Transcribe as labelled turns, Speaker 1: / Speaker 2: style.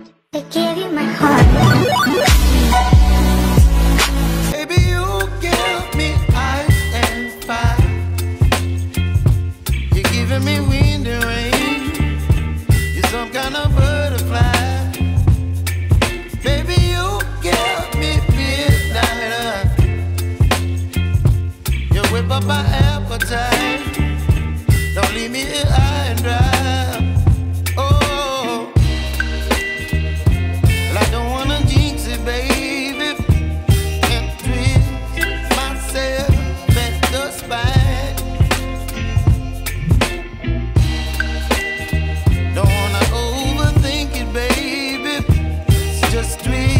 Speaker 1: I gave you my heart.
Speaker 2: Baby, you give me ice and fire. You're giving me wind and rain. You're some kind of butterfly. Baby, you give me midnight. You whip up my appetite. street.